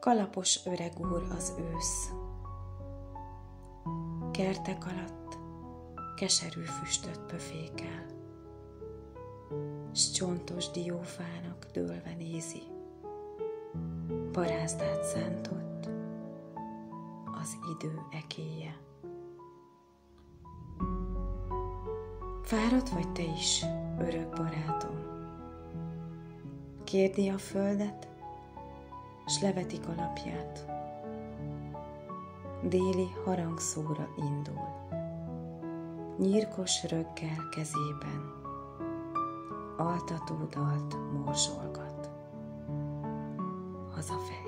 Kalapos öreg úr az ősz. Kertek alatt keserű füstöt pöfékel, s csontos diófának dőlve nézi, parázdát szántott az idő ekéje. Fáradt vagy te is, örök barátom? Kérdi a földet, s levetik alapját. Déli harangszóra indul. Nyírkos röggel kezében altató dalt morzsolgat. Hazafelé.